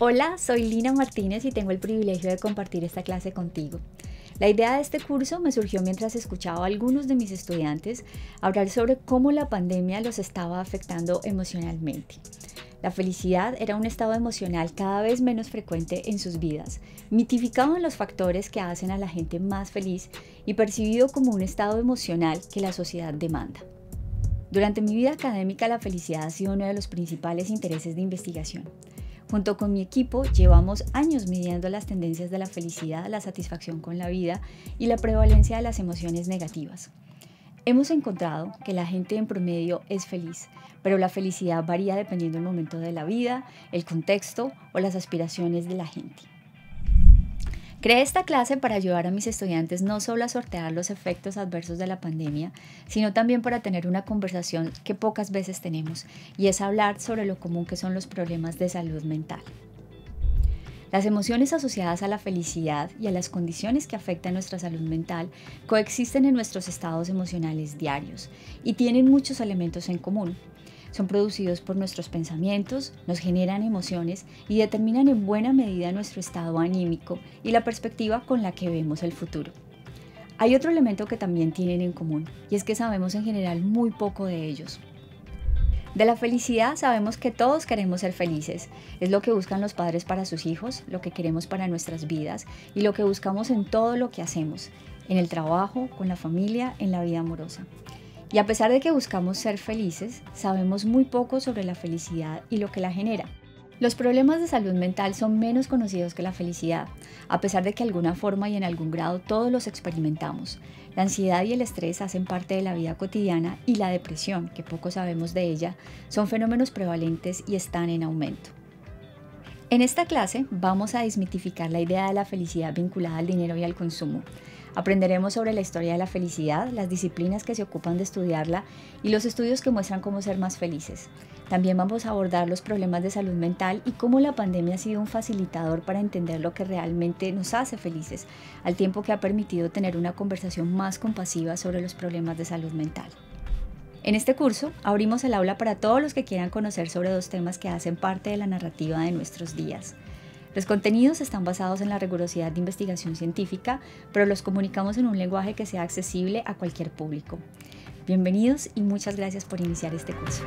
Hola, soy Lina Martínez y tengo el privilegio de compartir esta clase contigo. La idea de este curso me surgió mientras escuchaba a algunos de mis estudiantes hablar sobre cómo la pandemia los estaba afectando emocionalmente. La felicidad era un estado emocional cada vez menos frecuente en sus vidas, mitificado en los factores que hacen a la gente más feliz y percibido como un estado emocional que la sociedad demanda. Durante mi vida académica la felicidad ha sido uno de los principales intereses de investigación. Junto con mi equipo llevamos años midiendo las tendencias de la felicidad, la satisfacción con la vida y la prevalencia de las emociones negativas. Hemos encontrado que la gente en promedio es feliz, pero la felicidad varía dependiendo del momento de la vida, el contexto o las aspiraciones de la gente. Creé esta clase para ayudar a mis estudiantes no solo a sortear los efectos adversos de la pandemia, sino también para tener una conversación que pocas veces tenemos, y es hablar sobre lo común que son los problemas de salud mental. Las emociones asociadas a la felicidad y a las condiciones que afectan nuestra salud mental coexisten en nuestros estados emocionales diarios y tienen muchos elementos en común. Son producidos por nuestros pensamientos, nos generan emociones y determinan en buena medida nuestro estado anímico y la perspectiva con la que vemos el futuro. Hay otro elemento que también tienen en común y es que sabemos en general muy poco de ellos. De la felicidad sabemos que todos queremos ser felices. Es lo que buscan los padres para sus hijos, lo que queremos para nuestras vidas y lo que buscamos en todo lo que hacemos, en el trabajo, con la familia, en la vida amorosa. Y a pesar de que buscamos ser felices, sabemos muy poco sobre la felicidad y lo que la genera. Los problemas de salud mental son menos conocidos que la felicidad, a pesar de que de alguna forma y en algún grado todos los experimentamos. La ansiedad y el estrés hacen parte de la vida cotidiana y la depresión, que poco sabemos de ella, son fenómenos prevalentes y están en aumento. En esta clase vamos a desmitificar la idea de la felicidad vinculada al dinero y al consumo. Aprenderemos sobre la historia de la felicidad, las disciplinas que se ocupan de estudiarla y los estudios que muestran cómo ser más felices. También vamos a abordar los problemas de salud mental y cómo la pandemia ha sido un facilitador para entender lo que realmente nos hace felices, al tiempo que ha permitido tener una conversación más compasiva sobre los problemas de salud mental. En este curso abrimos el aula para todos los que quieran conocer sobre dos temas que hacen parte de la narrativa de nuestros días. Los contenidos están basados en la rigurosidad de investigación científica, pero los comunicamos en un lenguaje que sea accesible a cualquier público. Bienvenidos y muchas gracias por iniciar este curso.